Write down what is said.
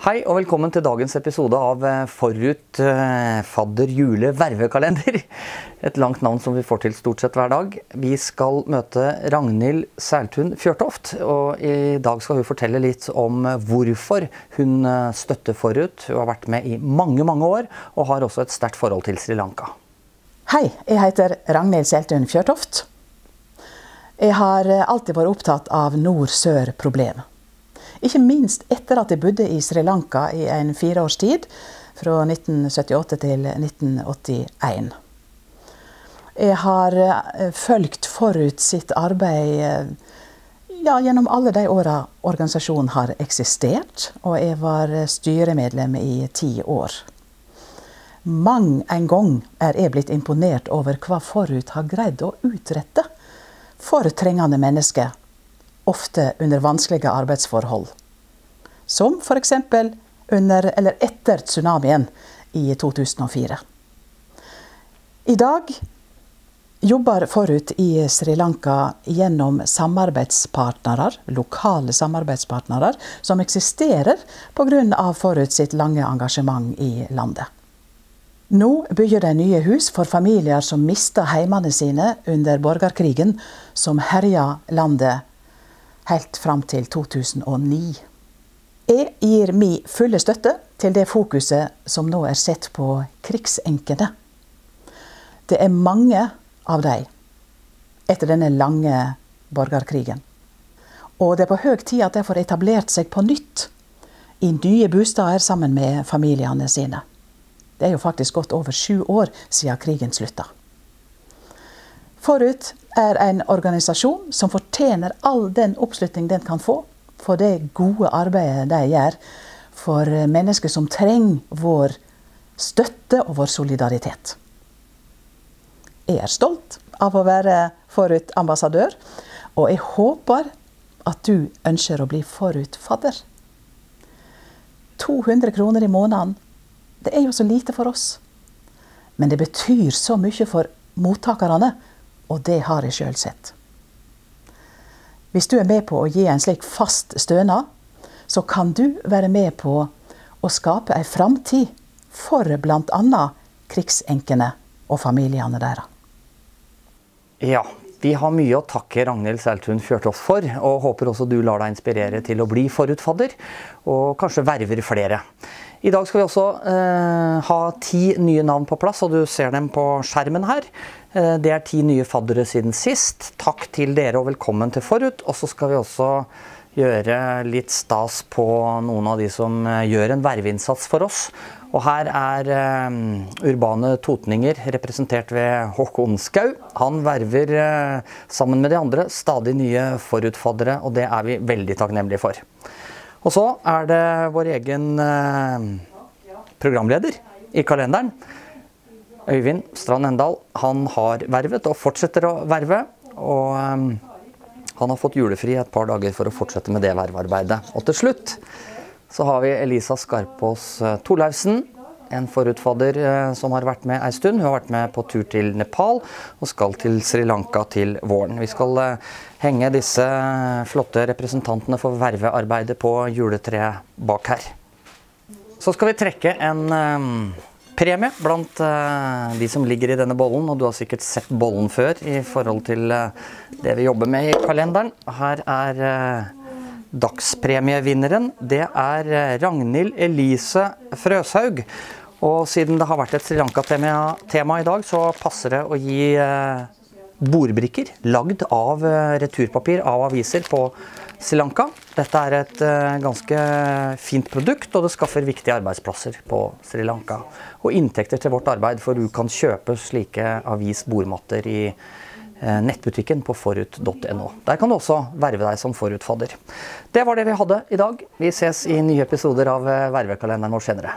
Hei og velkommen til dagens episode av eh, Forut eh, fadder jule vervekalender. Et langt navn som vi får til stort sett hver dag. Vi skal møte Ragnhild Sæltun Fjørtoft. Og i dag skal hun fortelle litt om hvorfor hun eh, støtter Forut. Hun har vært med i mange, mange år, og har også et sterkt forhold til Sri Lanka. Hei, jeg heter Ragnhild Sæltun Fjørtoft. Jeg har alltid vært opptatt av nord-sør-problemet. Ikke minst etter at jeg bodde i Sri Lanka i en fireårs tid, fra 1978 til 1981. Jeg har eh, fulgt forut sitt arbeid eh, ja, gjennom alle de åra organisasjonen har eksistert, og jeg var styremedlem i ti år. Mang en gang er jeg blitt imponert over hva Forut har greid å utrette for trengende mennesker ofte under vanskelige arbeidsforhold. Som f.eks. under eller etter tsunamien i 2004. I dag jobber Forut i Sri Lanka gjennom samarbeidspartnere, lokale samarbeidspartnere som eksisterer pga. Forut sitt lange engasjement i landet. Nå bygger de nye hus for familier som mista heimene sine under borgerkrigen, som herja landet helt fram til 2009. Jeg gir min fulle støtte til det fokuset som nå er sett på krigsenkene. Det er mange av dem etter denne lange borgerkrigen. Og det er på høy tid at de får etablert seg på nytt i nye bosteder sammen med familiene sine. Det er jo faktisk gått over sju år siden krigen slutta. Forut er en organisasjon som fortjener all den oppslutning den kan få for det gode arbeidet de gjør for mennesker som trenger vår støtte og vår solidaritet. Jeg er stolt av å være Forut-ambassadør, og jeg håper at du ønsker å bli Forut-fadder. 200 kroner i måneden, det er jo så lite for oss. Men det betyr så mye for mottakerne og det har jeg sjøl sett. Hvis du er med på å gi en slik fast stønad, så kan du være med på å skape ei framtid for bl.a. krigsenkene og familiene deres. Ja, vi har mye å takke Ragnhild Seltun Fjørtoft for, og håper også du lar deg inspirere til å bli forutfadder, og kanskje verver flere. I dag skal vi også eh, ha ti nye navn på plass, og du ser dem på skjermen her. Eh, det er ti nye faddere siden sist. Takk til dere og velkommen til Forut. Og så skal vi også gjøre litt stas på noen av de som eh, gjør en verveinnsats for oss. Og her er uh, urbane totninger representert ved Håkon Skau. Han verver uh, sammen med de andre stadig nye forutfaddere, og det er vi veldig takknemlige for. Og så er det vår egen uh, programleder i kalenderen. Øyvind Strand Endal han har vervet og fortsetter å verve. Og um, han har fått julefri et par dager for å fortsette med det vervearbeidet. Og til slutt så har vi Elisa Skarpås eh, En forutfadder uh, som har vært med ei stund. Hun har vært med på tur til Nepal og skal til Sri Lanka til våren. Vi skal uh, henge disse flotte representantene for vervearbeidet på juletreet bak her. Så skal vi trekke en premie blant de som ligger i denne bollen. Og du har sikkert sett bollen før i forhold til det vi jobber med i kalenderen. Her er dagspremievinneren. Det er Ragnhild Elise Frøshaug. Og siden det har vært et Sri Lanka-tema i dag, så passer det å gi bordbrikker lagd av returpapir av aviser på Sri Lanka. Dette er et ganske fint produkt, og det skaffer viktige arbeidsplasser på Sri Lanka og inntekter til vårt arbeid, for du kan kjøpe slike avis-bordmatter i eh, nettbutikken på forut.no. Der kan du også verve deg som forutfadder. Det var det vi hadde i dag. Vi ses i nye episoder av eh, Vervekalenderen vår senere.